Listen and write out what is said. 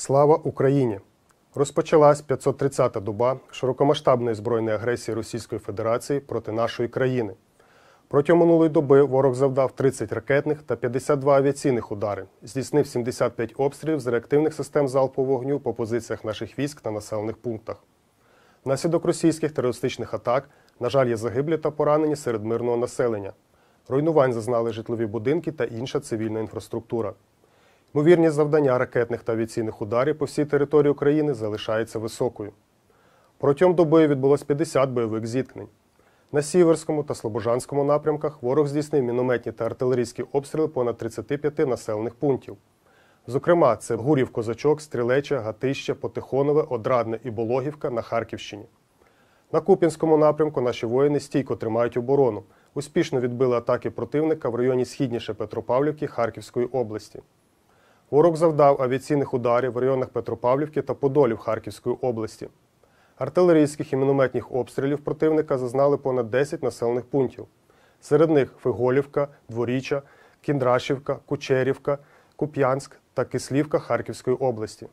Слава Україні! Розпочалась 530-та доба широкомасштабної збройної агресії Російської Федерації проти нашої країни. Протягом минулої доби ворог завдав 30 ракетних та 52 авіаційних удари, здійснив 75 обстрілів з реактивних систем залпового вогню по позиціях наших військ та населених пунктах. Внаслідок російських терористичних атак, на жаль, є загиблі та поранені серед мирного населення. Руйнувань зазнали житлові будинки та інша цивільна інфраструктура. Ймовірність завдання ракетних та авіаційних ударів по всій території України залишається високою. Протягом доби відбулось 50 бойових зіткнень. На Сіверському та Слобожанському напрямках ворог здійснив мінометні та артилерійські обстріли понад 35 населених пунктів. Зокрема, це Гурів Козачок, Стрілеча, Гатище, Потихонове, Одрадне і Бологівка на Харківщині. На Куп'янському напрямку наші воїни стійко тримають оборону, успішно відбили атаки противника в районі східніше Петропавлівки Харківської області. Ворог завдав авіаційних ударів в районах Петропавлівки та Подолів Харківської області. Артилерійських і мінометних обстрілів противника зазнали понад 10 населених пунктів. Серед них Фиголівка, Дворіча, Кіндрашівка, Кучерівка, Куп'янськ та Кислівка Харківської області.